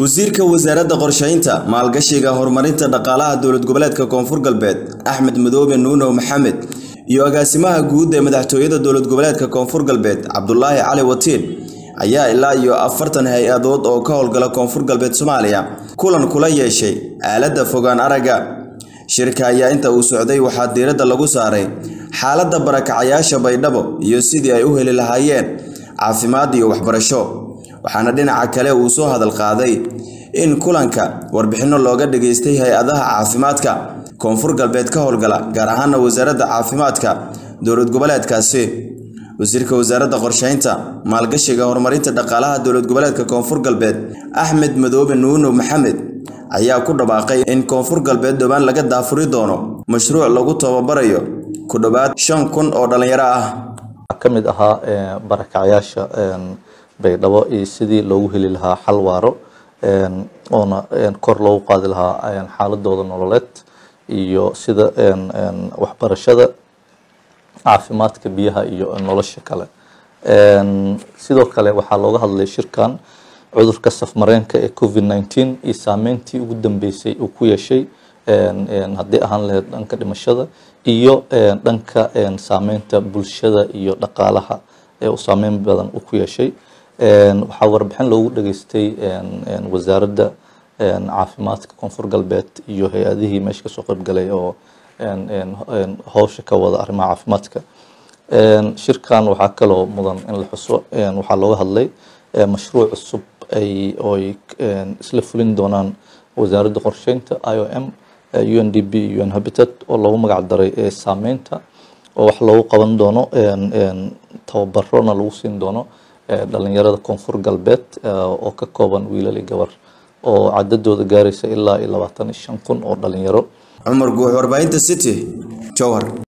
wasiirka wasaaradda qorsheynta maalgashiga horumarinta dhaqaalaha dowlad goboleedka koonfur galbeed axmed madoobe nuunow maxamed iyo agaasimaha guud ee madaxtooyada dowlad goboleedka koonfur galbeed cabdulaahi cali watiin ayaa ilaa iyo afartan hay'adood oo ka howlgala koonfur galbeed soomaaliya kulan kula yeeshay aaladda fogaan aragga. Shirka ayaa inta uu socday waxaa diiradda lagu saaray xaaladda barakacayaasha baydhabo iyo sidii ay u heli lahaayeen caafimaad iyo waxbarasho waxaana dhinaca kale uu soo hadal qaaday in kulanka warbixinno looga dhageystay hay'adaha caafimaadka koonfur galbeed ka howlgala gaar ahaana wasaaradda caafimaadka dowlad goboleedkaasi. Wasiirka wasaaradda qorsheynta maalgashiga horumarinta dhaqaalaha dowlad goboleedka koonfur galbeed axmed madoobe nuuno maxamed ayaa ku dhawaaqay in koonfur galbeed dhowaan laga daafuri doono mashruuc lagu tababarayo ku dhowaad shan kun oo dhallinyaro ah. Ka mid ahaa barakacayaasha baydhabo iyo sidii loogu heli lahaa xal waaro oona kor loogu qaadi lahaa xaaladooda nololeed iyo sida waxbarashada caafimaadka biyaha iyo nolosha kale. Sidoo kale waxaa looga hadlay shirkan cudurka safmareenka ee covid nineteen iyo saameyntii ugu dambeysay uu ku yeeshay haddii ahaan lahayd dhanka dhimashada iyo dhanka saameynta bulshada iyo dhaqaalaha ee uu saameyn badan u ku yeeshay waxaa warbixin loogu dhageystay wasaaradda caafimaadka koonfur galbeed iyo hay'adihii meesha ka soo qaybgalay oo howsha ka wada arrimaha caafimaadka. Shirkan waxaa kaloo mudan in la xuso. Waxaa looga hadlay mashruuc cusub ay ooy isla fulin doonaan wasaaradda qorsheynta i o m u n d b u n habitat oo loogu magac daray saameynta oo wax loogu qaban doono tababarona lagu siin doono dhalinyarada koonfur galbeed oo ka kooban wiilal iyo gabar oo cadadooda gaaraysa ilaa iyo labaatan iyo shan kun oo dhalinyaro cumar guux warbaahinta city jowhar